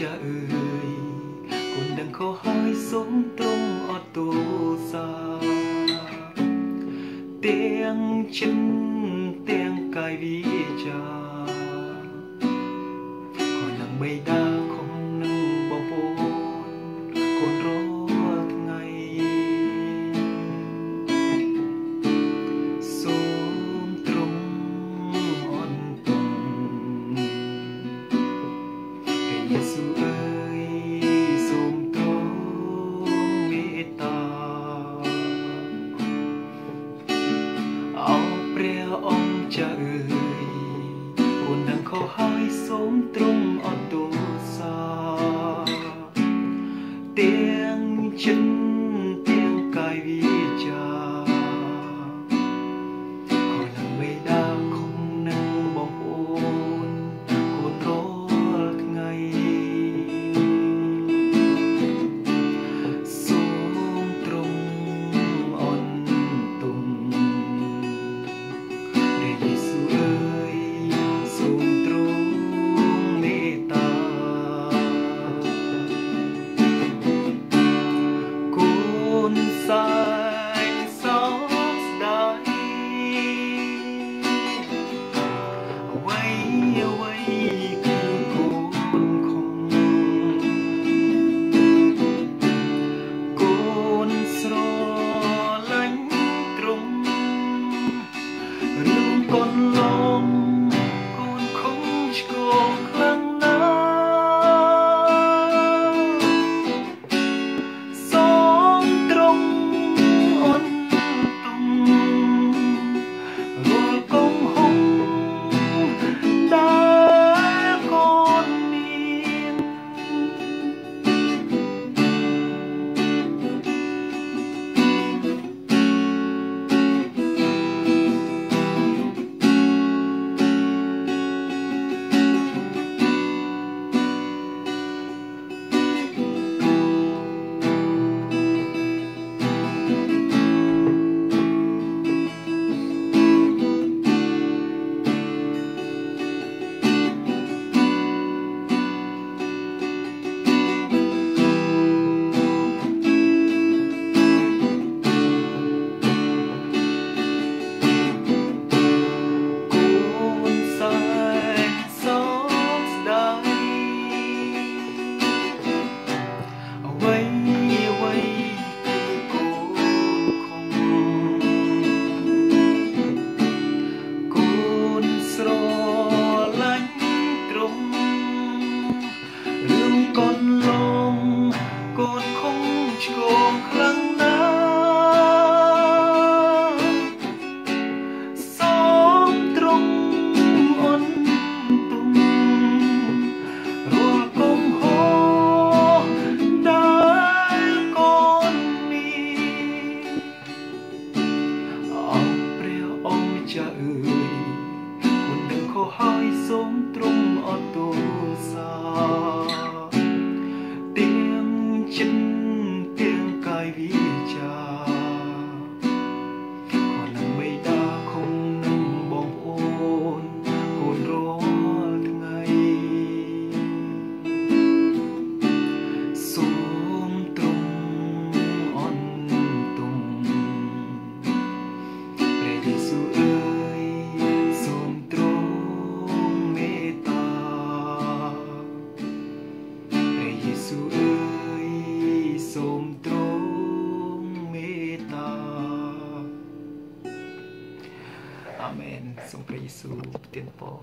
cha ơi, con đang kho hai sống trong ở tổ xa. Tiếng chân tiếng cài vi cha con đang bay đã យេស៊ូវអើយសូមទោមេត្តាអោព្រះអង្គចាអើយអូនដឹងខុសហើយសូមទ្រង់អត់ទោស sun. រឿងកូនលងកូនខំឆ្កងខ្លាំងណាស់សូមត្រង់អូនទុំរួលកុំហោដែលកូនមានអោព្រះអង្គចាអឺ សូមព្រះយេស៊ូវប្រទានពរ